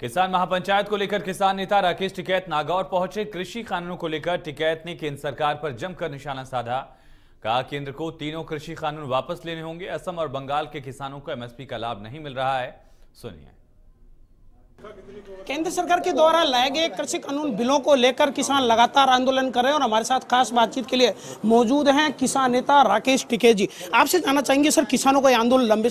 किसान महापंचायत को लेकर किसान नेता राकेश टिकैत नागौर पहुँचे। कृषि कानूनों को लेकर टिकैत ने केंद्र सरकार पर जमकर निशाना साधा। कहा, केंद्र को तीनों कृषि कानून वापस लेने होंगे। असम और बंगाल के किसानों को एमएसपी का लाभ नहीं मिल रहा है। सुनिए। केंद्र सरकार के द्वारा लाए गए कृषि कानून बिलों को लेकर किसान लगातार आंदोलन कर रहे हैं और हमारे साथ खास बातचीत के लिए मौजूद हैं किसान नेता राकेश टिके जी आपसे जानना चाहेंगे, सर, किसानों का आंदोलन लंबे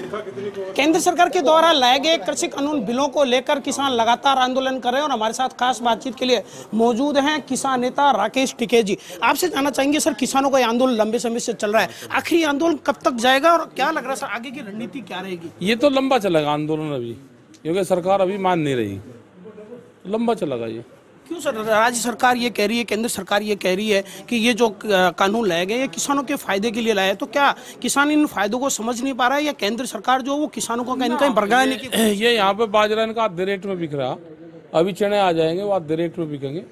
केंद्र सरकार के द्वारा लाए गए कृषि कानून बिलों को लेकर किसान लगातार आंदोलन कर रहे हैं और हमारे साथ खास बातचीत के लिए मौजूद हैं किसान नेता राकेश टिके जी आपसे जानना चाहेंगे, सर, किसानों का आंदोलन लंबे समय से चल रहा है। आखिर आंदोलन कब तक जाएगा और क्या लग रहा है, सर, आगे की रणनीति क्या रहेगी? ये तो लंबा चलेगा आंदोलन अभी। क्योंकि सरकार अभी मान नहीं रही। लंबा चलेगा ये। क्यों सर? राज्य सरकार ये कह रही है केंद्र सरकार ये कह रही है कि ये जो कानून लाए गए ये किसानों के फ़ायदे के लिए लाए तो क्या किसान इन फायदों को समझ नहीं पा रहा है या केंद्र सरकार जो वो किसानों को कहीं कहीं बरगलाने की ये यहाँ पे बाजरा इनका आधे रेट में बिक रहा। अभी चने आ जाएँगे वो आधे रेट में बिकेंगे।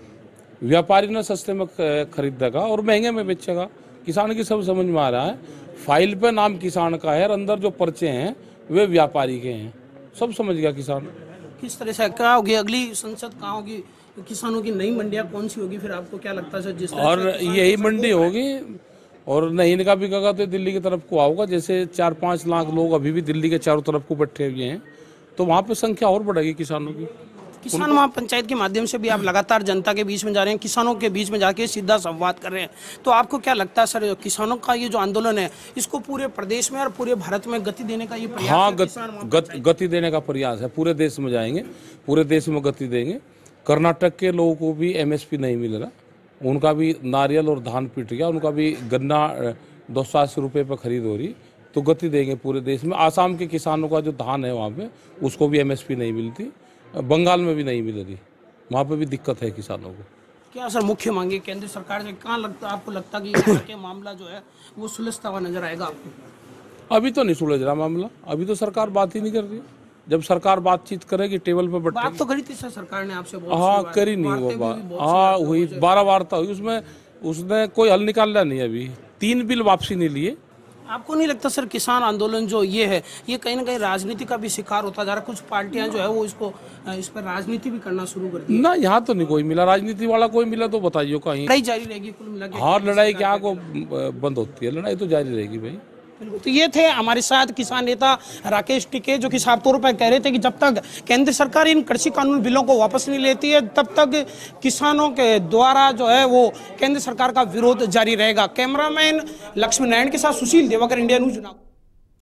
व्यापारी ने सस्ते में खरीदेगा और महँगे में बेचेगा। किसान की सब समझ में आ रहा है। फ़ाइल पे नाम किसान का है और अंदर जो पर्चे हैं वे व्यापारी के हैं। सब समझ गया किसान। किस तरह से क्या होगी अगली संसद कहाँ होगी? किसानों की नई मंडियाँ कौन सी होगी? फिर आपको क्या लगता है सर जिस और यही मंडी होगी और नहीं इनका बिकेगा तो दिल्ली की तरफ़ को आओगा। जैसे चार पाँच लाख लोग अभी भी दिल्ली के चारों तरफ़ को बैठे हुए हैं तो वहाँ पे संख्या और बढ़ेगी किसानों की। किसान महापंचायत के माध्यम से भी आप लगातार जनता के बीच में जा रहे हैं किसानों के बीच में जाके सीधा संवाद कर रहे हैं। तो आपको क्या लगता है सर किसानों का ये जो आंदोलन है इसको पूरे प्रदेश में और पूरे भारत में गति देने का ये प्रयास हाँ गत, गत, गति देने का प्रयास है पूरे देश में जाएँगे पूरे देश में गति देंगे। कर्नाटक के लोगों को भी एमएसपी नहीं मिल रहा उनका भी नारियल और धान पिट गया उनका भी गन्ना दो सौ अस्सी रुपये पर खरीद हो रही तो गति देंगे पूरे देश में। आसाम के किसानों का जो धान है वहाँ पे उसको भी एमएसपी नहीं मिलती। बंगाल में भी नहीं मिल रही वहाँ पर भी दिक्कत है किसानों को। क्या सर मुख्य मांगे केंद्र सरकार से? कहाँ लगता आपको लगता कि के मामला जो है वो सुलझता हुआ नज़र आएगा आपको? अभी तो नहीं सुलझ रहा मामला। अभी तो सरकार बात ही नहीं कर रही जब सरकार बातचीत करेगी टेबल पर बैठे बात तो करी थी सर सरकार ने आपसे हाँ करी नहीं वो बात। हाँ हुई बारह वार्ता हुई। उसमें उसने कोई हल निकाला नहीं अभी। तीन बिल वापसी नहीं लिए। आपको नहीं लगता सर किसान आंदोलन जो ये है ये कहीं ना कहीं राजनीति का भी शिकार होता जा रहा है? कुछ पार्टियाँ जो है वो इसको इस पर राजनीति भी करना शुरू कर दी ना यहाँ तो नहीं कोई मिला। राजनीति वाला कोई मिला तो बताइए कहीं। लड़ाई जारी रहेगी कुल मिला हर हाँ लड़ाई क्या को बंद होती है? लड़ाई तो जारी रहेगी भाई। तो ये थे हमारे साथ किसान नेता राकेश टिके जो कि साफ़ तौर पर कह रहे थे कि जब तक केंद्र सरकार इन कृषि कानून बिलों को वापस नहीं लेती है, तब तक किसानों के द्वारा जो है वो केंद्र सरकार का विरोध जारी रहेगा। कैमरामैन लक्ष्मी नारायण के साथ सुशील देवाकर, इंडिया न्यूज़ नागपुर।